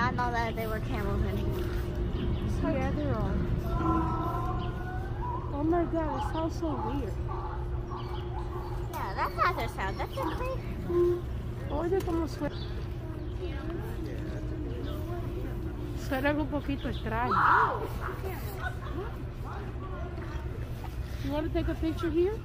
not know that they were camels anymore. Yeah, there are. Oh my god, it sounds so weird. Yeah, that's not their sound. That's a creek. Oye, como suena. Suena un poquito extraño. You want to take a picture here?